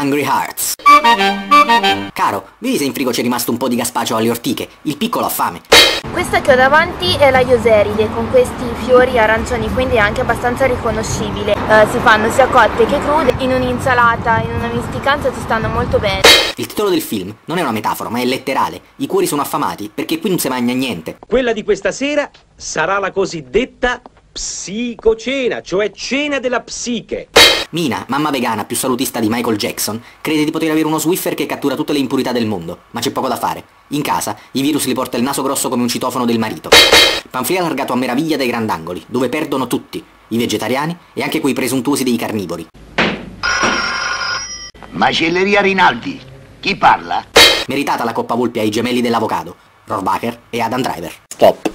Hungry Hearts. Caro, vedi se in frigo c'è rimasto un po' di gazpacio alle ortiche, il piccolo ha fame. Questa che ho davanti è la Ioseride con questi fiori arancioni, quindi è anche abbastanza riconoscibile. Eh, si fanno sia cotte che crude, in un'insalata, in una misticanza ci stanno molto bene. Il titolo del film non è una metafora, ma è letterale. I cuori sono affamati perché qui non si mangia niente. Quella di questa sera sarà la cosiddetta psicocena, cioè cena della psiche. Mina, mamma vegana più salutista di Michael Jackson, crede di poter avere uno Swiffer che cattura tutte le impurità del mondo, ma c'è poco da fare. In casa, i virus li porta il naso grosso come un citofono del marito. Panflia allargato a meraviglia dai grandangoli, dove perdono tutti, i vegetariani e anche quei presuntuosi dei carnivori. Macelleria Rinaldi. Chi parla? Meritata la Coppa Volpi ai gemelli dell'avocado, Rohrbacher e Adam Driver. Stop.